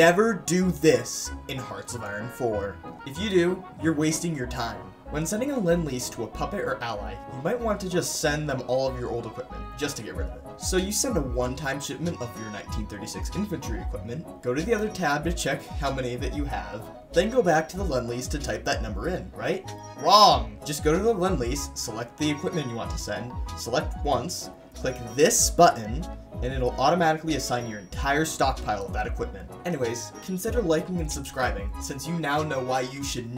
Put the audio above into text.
never do this in Hearts of Iron 4. If you do, you're wasting your time. When sending a Lend-Lease to a puppet or ally, you might want to just send them all of your old equipment, just to get rid of it. So you send a one-time shipment of your 1936 infantry equipment, go to the other tab to check how many of it you have, then go back to the Lend-Lease to type that number in, right? Wrong! Just go to the Lend-Lease, select the equipment you want to send, select once, click this button, and it'll automatically assign your entire stockpile of that equipment. Anyways, consider liking and subscribing, since you now know why you should